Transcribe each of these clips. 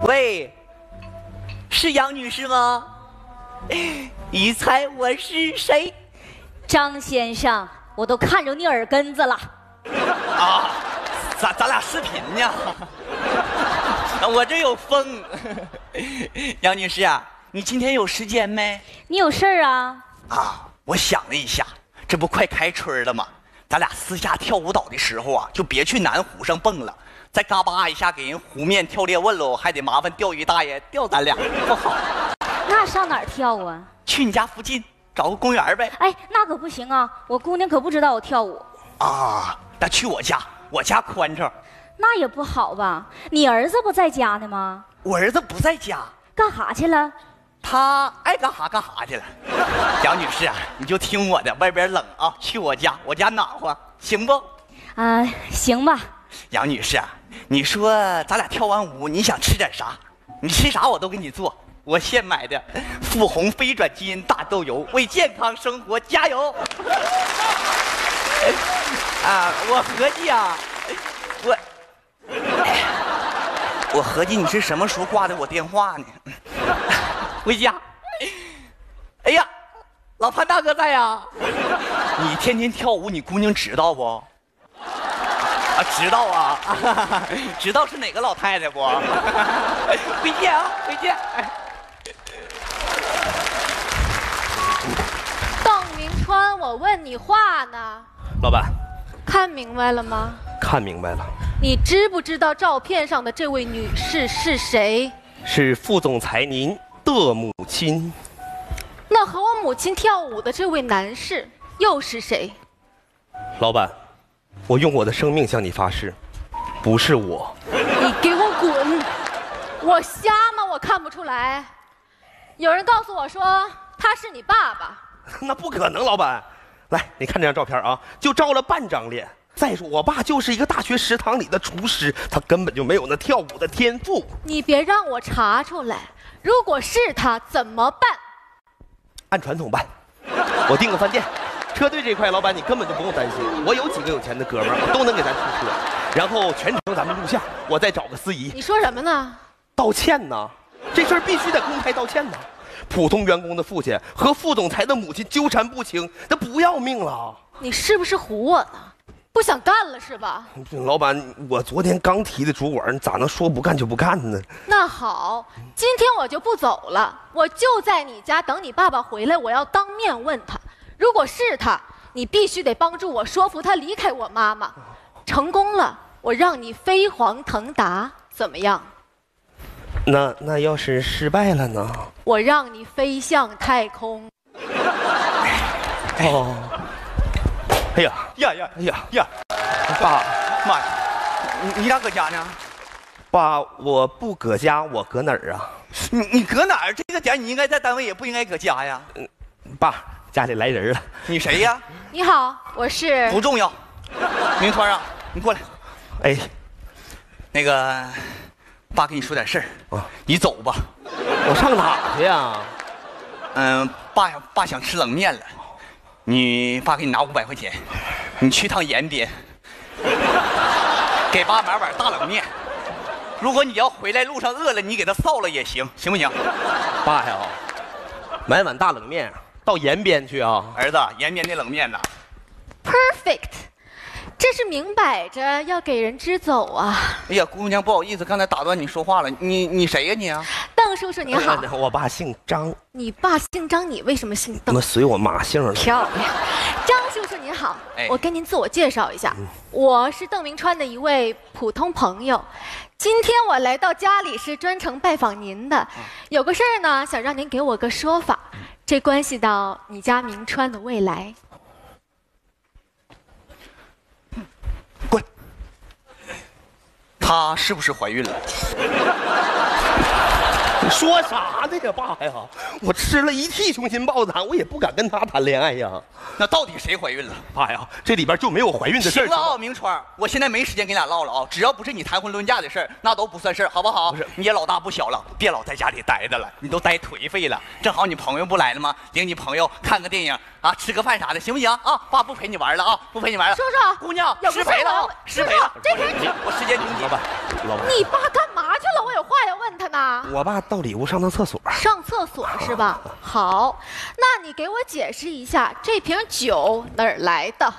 喂，是杨女士吗？你猜我是谁？张先生，我都看着你耳根子了。啊，咱咱俩视频呢。我这有风。杨女士啊，你今天有时间没？你有事儿啊？啊，我想了一下，这不快开春了吗？咱俩私下跳舞蹈的时候啊，就别去南湖上蹦了，再嘎巴一下给人湖面跳裂问喽，还得麻烦钓鱼大爷钓咱俩，不好。那上哪儿跳啊？去你家附近找个公园呗。哎，那可不行啊，我姑娘可不知道我跳舞。啊，那去我家，我家宽敞。那也不好吧？你儿子不在家呢吗？我儿子不在家，干啥去了？他爱干哈干哈去了。杨女士啊，你就听我的，外边冷啊，去我家，我家暖和，行不？啊，行吧。杨女士啊，你说咱俩跳完舞，你想吃点啥？你吃啥我都给你做，我现买的富红非转基因大豆油，为健康生活加油。啊，我合计啊，我。我合计你是什么时候挂的我电话呢？回家。哎呀，老潘大哥在呀！你天天跳舞，你姑娘知道不？啊，知道啊，知道是哪个老太太不？回见啊，回见。邓明川，我问你话呢。老板，看明白了吗？看明白了。你知不知道照片上的这位女士是谁？是副总裁您的母亲。那和我母亲跳舞的这位男士又是谁？老板，我用我的生命向你发誓，不是我。你给我滚！我瞎吗？我看不出来。有人告诉我说他是你爸爸。那不可能，老板。来，你看这张照片啊，就照了半张脸。再说，我爸就是一个大学食堂里的厨师，他根本就没有那跳舞的天赋。你别让我查出来，如果是他怎么办？按传统办，我订个饭店，车队这块，老板你根本就不用担心，我有几个有钱的哥们儿都能给咱出车，然后全程咱们录像，我再找个司仪。你说什么呢？道歉呢？这事儿必须得公开道歉呢。普通员工的父亲和副总裁的母亲纠缠不清，那不要命了。你是不是唬我呢？不想干了是吧？老板，我昨天刚提的主管，你咋能说不干就不干呢？那好，今天我就不走了，我就在你家等你爸爸回来，我要当面问他。如果是他，你必须得帮助我说服他离开我妈妈。成功了，我让你飞黄腾达，怎么样？那那要是失败了呢？我让你飞向太空。哦。哎呀呀呀哎呀呀！爸，妈呀，你你咋搁家呢？爸，我不搁家，我搁哪儿啊？你你搁哪儿？这个点你应该在单位，也不应该搁家呀。爸，家里来人了。你谁呀？你好，我是。不重要。明川啊，你过来。哎，那个，爸跟你说点事儿啊，你走吧。我上哪去呀？嗯，爸爸想吃冷面了。你爸给你拿五百块钱，你去趟延边，给爸买碗大冷面。如果你要回来路上饿了，你给他臊了也行，行不行？爸呀，买碗大冷面到延边去啊！儿子，延边的冷面呢？Perfect。这是明摆着要给人支走啊！哎呀，姑娘，不好意思，刚才打断你说话了。你你谁呀你？邓叔叔你好。我爸姓张。你爸姓张，你为什么姓邓？那随我妈姓了。漂亮。张叔叔您好，我跟您自我介绍一下，我是邓明川的一位普通朋友。今天我来到家里是专程拜访您的，有个事儿呢，想让您给我个说法，这关系到你家明川的未来。滚她是不是怀孕了？你说啥呢呀，爸呀！我吃了一屉雄心豹子胆，我也不敢跟他谈恋爱呀。那到底谁怀孕了？爸呀，这里边就没有怀孕的事行了啊，明川，我现在没时间跟你俩唠了啊。只要不是你谈婚论嫁的事儿，那都不算事儿，好不好？不是，你也老大不小了，别老在家里待着了，你都待颓废了。正好你朋友不来了吗？领你朋友看个电影啊，吃个饭啥的，行不行啊？爸不陪你玩了啊，不陪你玩了。叔叔，姑娘，失陪了啊，失陪了。这天我时间紧，老板，老板，你爸干嘛去了？我有话要问他呢。我爸到里屋上趟厕所。上厕所是吧？好，那你给我解释一下这瓶酒哪儿来的？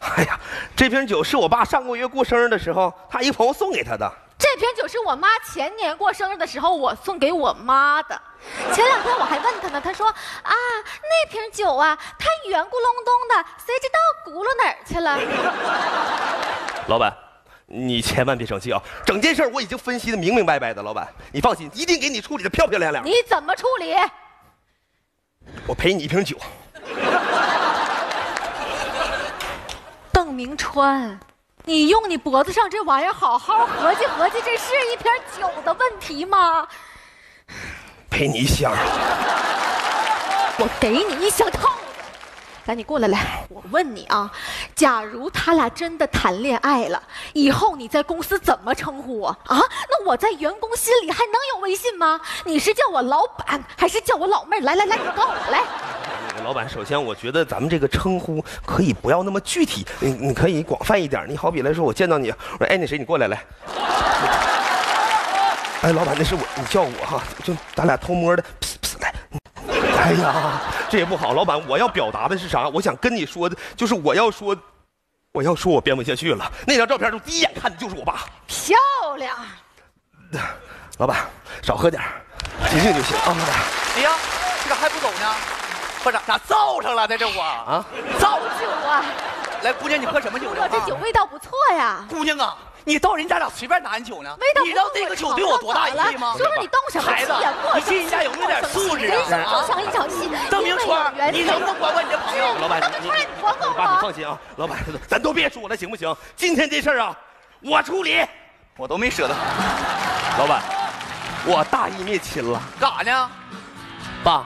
哎呀，这瓶酒是我爸上个月过生日的时候，他一朋友送给他的。这瓶酒是我妈前年过生日的时候我送给我妈的。前两天我还问他呢，他说啊，那瓶酒啊，它圆咕隆咚的，谁知道轱辘哪儿去了？老板，你千万别生气啊！整件事我已经分析的明明白白的，老板，你放心，一定给你处理的漂漂亮亮。你怎么处理？我赔你一瓶酒。邓明川，你用你脖子上这玩意儿好好合计合计，这是一瓶酒的问题吗？赔你一箱。我给你一箱套子。来，你过来来，我问你啊，假如他俩真的谈恋爱了，以后你在公司怎么称呼我啊？那我在员工心里还能有微信吗？你是叫我老板，还是叫我老妹儿？来来来，你告诉我来。老板，首先我觉得咱们这个称呼可以不要那么具体，你你可以广泛一点。你好比来说，我见到你，我说哎，那谁，你过来来。哎，老板，那是我，你叫我哈，就咱俩偷摸的，来。哎呀，这也不好，老板，我要表达的是啥？我想跟你说的，就是我要说，我要说我编不下去了。那张照片，中第一眼看的就是我爸。漂亮。老板，少喝点，静静就行啊。哎呀，这咋还不走呢？不是咋造上了在这我啊？造酒啊！来，姑娘，你喝什么酒呢？这酒味道不错呀。姑娘啊，你到人家俩随便拿酒呢？味道你知道这个酒对我多大意义吗？说说你动什么孩子，你进人家有没有点素质啊？就像一场戏。邓明川，你能不能管管你的朋友？老板，你管管我。爸，你放心啊，老板，咱都别说了，行不行？今天这事儿啊，我处理，我都没舍得。老板，我大义灭亲了。干啥呢？爸，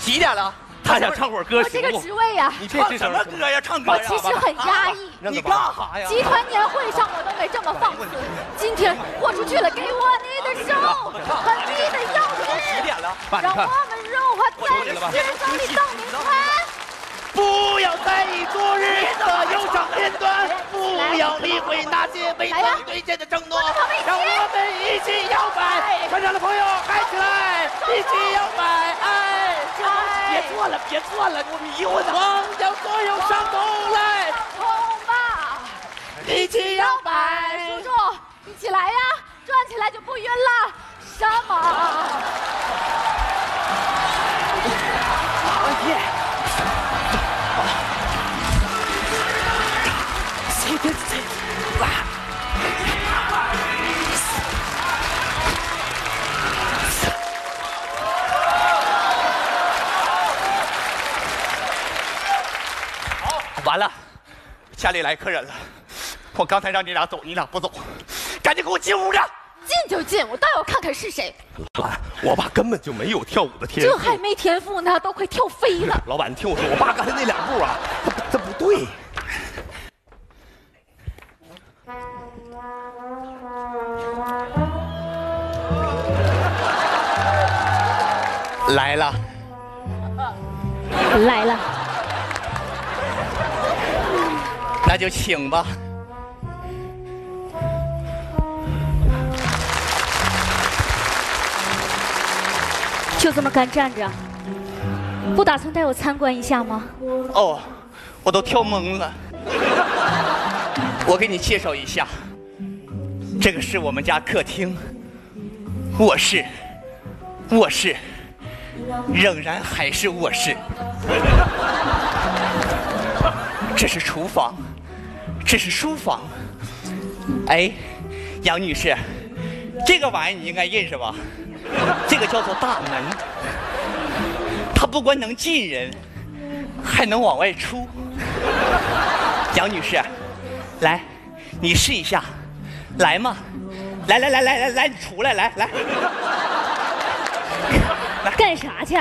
几点了？他想唱会儿歌，我这个职位呀，你唱什么歌呀？唱歌呀！我其实很压抑。你干啥呀？集团年会上我都没这么放肆。今天豁出去了，给我你的手和你的腰肢，让我们融化在心中的邓明川。不要在意昨日的忧伤片段，不要理会那些未曾兑现的承诺，让我们一起摇摆。全场的朋友，嗨起来，一起摇摆！哎，别做了，别做了，我迷糊呢。忘掉所有伤痛来，痛吧，一起摇摆。叔叔，你起来呀，转起来就不晕了。什么？完了，家里来客人了。我刚才让你俩走，你俩不走，赶紧给我进屋去。进就进，我倒要看看是谁。老板，我爸根本就没有跳舞的天赋。这还没天赋呢，都快跳飞了。老板，你听我说，我爸刚才那两步啊，就请吧。就这么干站着，不打算带我参观一下吗？哦，我都跳懵了。我给你介绍一下，这个是我们家客厅，卧室，卧室。仍然还是卧室，这是厨房，这是书房。哎，杨女士，这个玩意你应该认识吧？这个叫做大门，它不光能进人，还能往外出。杨女士，来，你试一下，来嘛，来来来来来来，你出来，来来。干啥去？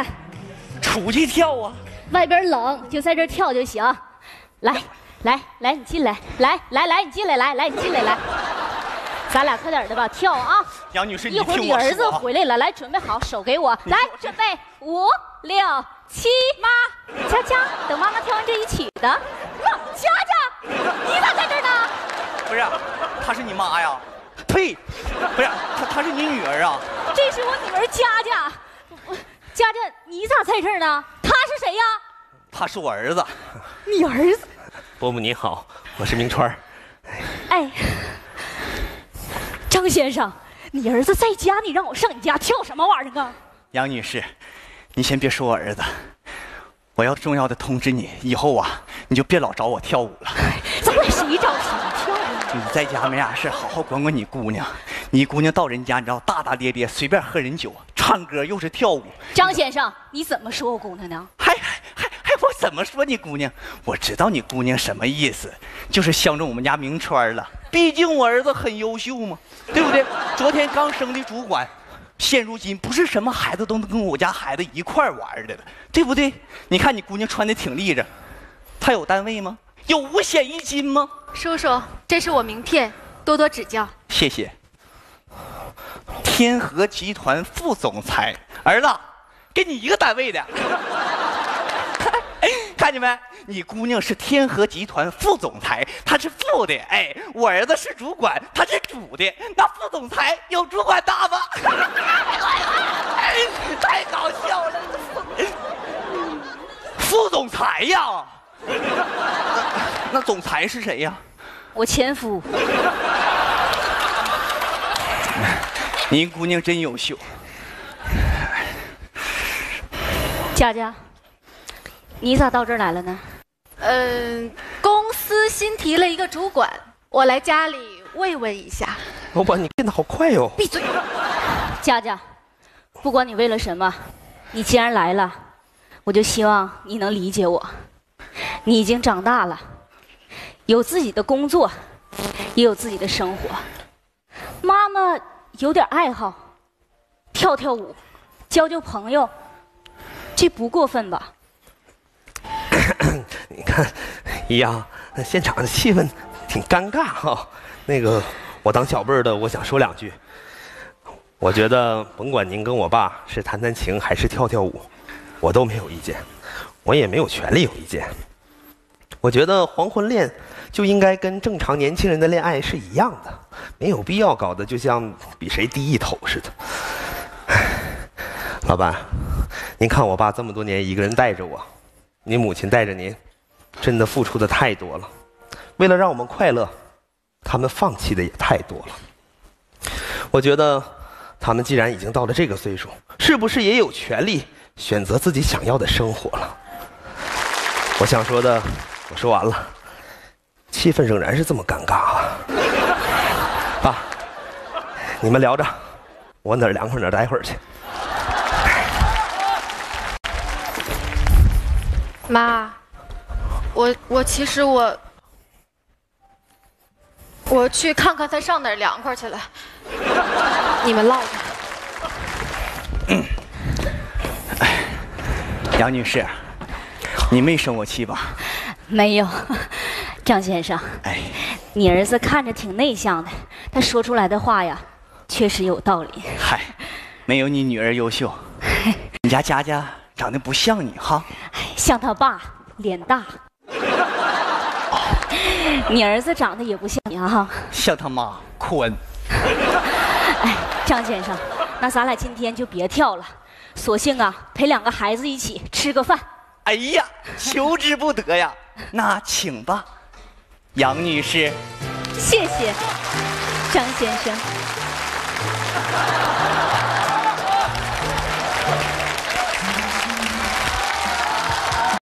出去跳啊！外边冷，就在这跳就行。来，来，来，你进来。来，来，来，你进来。来，来，你进来。来，咱俩快点的吧，跳啊！杨女士，一会儿你儿子回来了，来，准备好，手给我。来，准备五六七，妈，佳佳，等妈妈跳完这一曲的。妈，佳佳，你咋在这呢？不是，她是你妈呀？呸！不是，她她是你女儿啊？这是我女儿佳佳。佳佳，你咋在这儿呢？她是谁呀？她是我儿子。你儿子？伯母你好，我是明川。哎，张先生，你儿子在家，你让我上你家跳什么玩意儿啊？杨女士，你先别说我儿子，我要重要的通知你，以后啊，你就别老找我跳舞了。咱俩谁找谁跳啊？你在家没啥事，好好管管你姑娘。你姑娘到人家，你知道大大咧咧，随便喝人酒，唱歌又是跳舞。张先生，你怎么说我姑娘呢？我怎么说你姑娘？我知道你姑娘什么意思，就是相中我们家明川了。毕竟我儿子很优秀嘛，对不对？昨天刚升的主管，现如今不是什么孩子都能跟我家孩子一块玩的了，对不对？你看你姑娘穿的挺立正，她有单位吗？有五险一金吗？叔叔，这是我名片，多多指教。谢谢。天河集团副总裁，儿子，跟你一个单位的，看见没？你姑娘是天河集团副总裁，她是副的。哎，我儿子是主管，他是主的。那副总裁有主管大吗？太搞笑了！副总裁呀，那总裁是谁呀？我前夫。您姑娘真优秀，佳佳，你咋到这儿来了呢？嗯，公司新提了一个主管，我来家里慰问一下。老板，你变得好快哟！闭嘴，佳佳，不管你为了什么，你既然来了，我就希望你能理解我。你已经长大了，有自己的工作，也有自己的生活。妈妈。有点爱好，跳跳舞，交交朋友，这不过分吧？你看，一样，现场的气氛挺尴尬哈。那个，我当小辈儿的，我想说两句。我觉得，甭管您跟我爸是弹弹琴还是跳跳舞，我都没有意见，我也没有权利有意见。我觉得黄昏恋就应该跟正常年轻人的恋爱是一样的，没有必要搞得就像比谁低一头似的。老板，您看我爸这么多年一个人带着我，您母亲带着您，真的付出的太多了。为了让我们快乐，他们放弃的也太多了。我觉得他们既然已经到了这个岁数，是不是也有权利选择自己想要的生活了？我想说的。我说完了，气氛仍然是这么尴尬啊！爸，你们聊着，我哪凉快哪待会儿去。妈，我我其实我，我去看看他上哪儿凉快去了。你们唠着。杨女士，你没生我气吧？没有，张先生。哎，你儿子看着挺内向的，他说出来的话呀，确实有道理。嗨，没有你女儿优秀。你家佳佳长得不像你哈，像他爸，脸大。你儿子长得也不像你啊，像他妈宽。哎，张先生，那咱俩今天就别跳了，索性啊陪两个孩子一起吃个饭。哎呀，求之不得呀！那请吧，杨女士。谢谢，张先生。